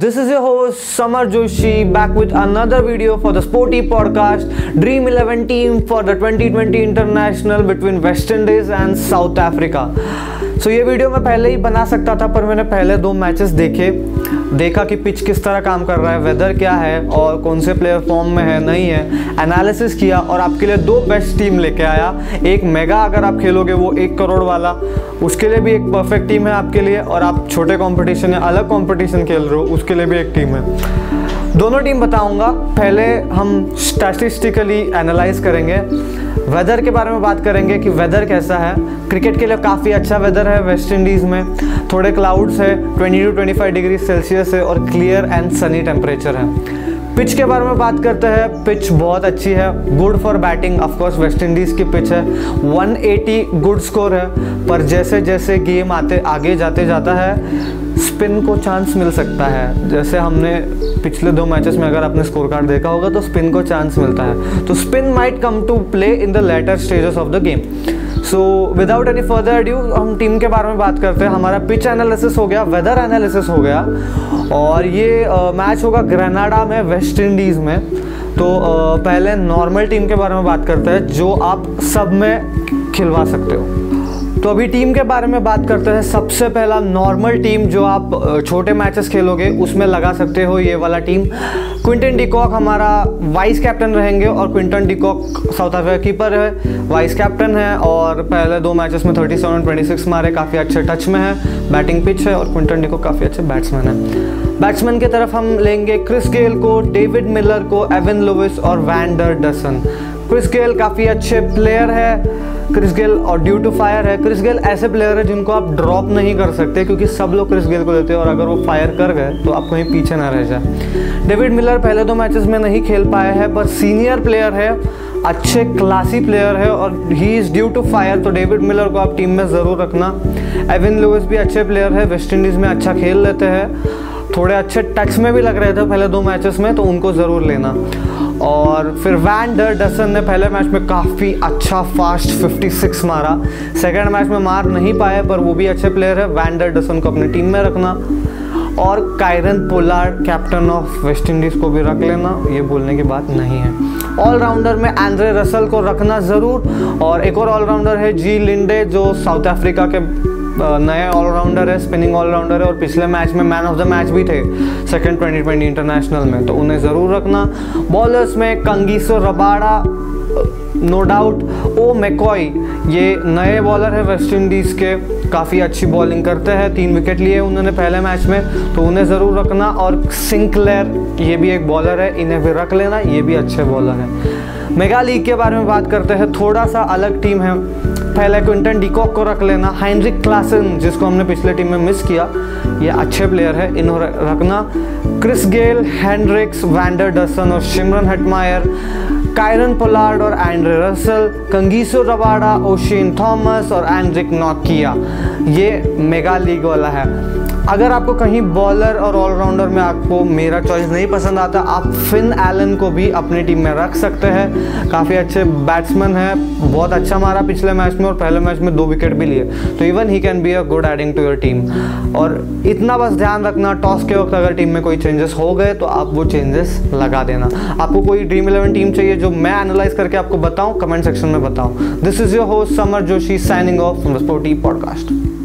This is your host Samar Joshi back with another video for the Sporty Podcast Dream 11 team for the 2020 International between West Indies and South Africa. so, ये video मैं पहले ही बना सकता था पर मैंने पहले दो मैचेस देखे देखा कि पिच किस तरह काम कर रहा है वेदर क्या है और कौन से प्लेयर फॉर्म में है, नहीं है। एनालिसिस किया और आपके लिए दो बेस्ट टीम लेके आया। एक मेगा अगर आप खेलोगे, वो एक करोड़ वाला। उसके लिए भी एक परफेक्ट टीम है आपके लिए और आप छोटे कॉम्पिटिशन या अलग कॉम्पिटिशन खेल रहे हो, उसके लिए भी एक टीम है। दोनों टीम बताऊँगा। पहले हम स्टैटिस्टिकली एनालाइज करेंगे। वेदर के बारे में बात करेंगे कि वेदर कैसा है। क्रिकेट के लिए काफ़ी अच्छा वेदर है वेस्ट इंडीज़ में। थोड़े क्लाउड्स है 20 टू 25 डिग्री सेल्सियस है और क्लियर एंड सनी टेम्परेचर है। पिच के बारे में बात करते हैं। पिच बहुत अच्छी है। Good for batting of course West Indies की पिच है। 180 गुड स्कोर है। पर जैसे जैसे गेम आते, आगे जाते जाता है स्पिन को चांस मिल सकता है। जैसे हमने पिछले दो मैचेस में अगर आपने स्कोर कार्ड देखा होगा तो स्पिन को चांस मिलता है। तो spin might come to play in the later stages of the game so without any further due हम टीम के बारे में बात करते हैं। हमारा पिच एनालिसिस हो गया वेदर एनालिसिस हो गया। और ये मैच uh, होगा ग्रेनाडा में वेस्ट इंडीज़ में। तो uh, पहले नॉर्मल टीम के बारे में बात करते हैं जो आप सब में खिलवा सकते हो। तो अभी टीम के बारे में बात करते हैं। सबसे पहला नॉर्मल टीम जो आप छोटे मैचेस खेलोगे, उसमें लगा सकते हो ये वाला टीम क्विंटन डिकॉक हमारा वाइस कैप्टन रहेंगे और Quinton de Kock South Africa keeper है वाइस कैप्टन है और पहले दो मैचेस में 37 और 26 मारे, काफ़ी अच्छे टच में है। बैटिंग पिच है और क्विंटन डिकॉक काफ़ी अच्छे बैट्समैन है। बैट्समैन की तरफ़ हम लेंगे क्रिस गेल को डेविड मिलर को एवन लुविस और van der Dussen Chris Gayle काफ़ी अच्छे प्लेयर है। क्रिस गेल और ड्यू टू फायर है। क्रिस गेल ऐसे प्लेयर है जिनको आप ड्रॉप नहीं कर सकते क्योंकि सब लोग क्रिस गेल को लेते हैं और अगर वो फायर कर गए तो आप कहीं पीछे ना रह जाए। डेविड मिलर पहले दो मैचेस में नहीं खेल पाए हैं, पर सीनियर प्लेयर है, अच्छे क्लासी प्लेयर है और he is due to fire तो डेविड मिलर को आप टीम में ज़रूर रखना। एविन लुइस भी अच्छे प्लेयर है वेस्ट इंडीज़ में अच्छा खेल लेते हैं। थोड़े अच्छे टच में भी लग रहे थे पहले दो मैचेस में तो उनको ज़रूर लेना। और फिर वैन डर डसन ने पहले मैच में काफ़ी अच्छा फास्ट 56 मारा। सेकेंड मैच में मार नहीं पाए, पर वो भी अच्छे प्लेयर है। वैन डर डसन को अपनी टीम में रखना और Kieron Pollard captain of West Indies को भी रख लेना। ये बोलने की बात नहीं है। ऑलराउंडर में एंड्रे रसल को रखना ज़रूर। और एक और ऑलराउंडर है जी लिंडे जो साउथ अफ्रीका के नए ऑलराउंडर है स्पिनिंग ऑलराउंडर है और पिछले मैच में मैन ऑफ़ द मैच भी थे सेकेंड ट्वेंटी ट्वेंटी इंटरनेशनल में। तो उन्हें ज़रूर रखना। बॉलर्स में Kagiso Rabada no doubt O McCoy, ये नए बॉलर है वेस्ट इंडीज़ के। काफ़ी अच्छी बॉलिंग करते हैं, तीन विकेट लिए उन्होंने पहले मैच में। तो उन्हें ज़रूर रखना। और सिंकलेयर ये भी एक बॉलर है, इन्हें भी रख लेना, ये भी अच्छे बॉलर हैं। मेगा लीग के बारे में बात करते हैं। थोड़ा सा अलग टीम है। पहले क्विंटन डिकॉक को रख लेना। हाइनरिक क्लासन, जिसको हमने पिछले टीम में मिस किया, ये अच्छे प्लेयर है। इन्हों रखना Chris Gayle, Hendricks, van der Dussen और शिमरन हटमायर, कायरन पोलार्ड और Andre Russell Kagiso Rabada Oshane Thomas और एंड्रिक नोकिया। ये मेगा लीग वाला है। अगर आपको कहीं बॉलर और ऑलराउंडर में आपको मेरा चॉइस नहीं पसंद आता, आप फिन एलन को भी अपनी टीम में रख सकते हैं। काफ़ी अच्छे बैट्समैन है, बहुत अच्छा मारा पिछले मैच में और पहले मैच में दो विकेट भी लिए। तो even he can be a good adding to your team और इतना बस ध्यान रखना टॉस के वक्त अगर टीम में कोई चेंजेस हो गए तो आप वो चेंजेस लगा देना। आपको कोई ड्रीम इलेवन टीम चाहिए जो मैं एनालाइज करके आपको बताऊँ कमेंट सेक्शन में बताऊँ। This is your host Samar Joshi signing off sporty podcast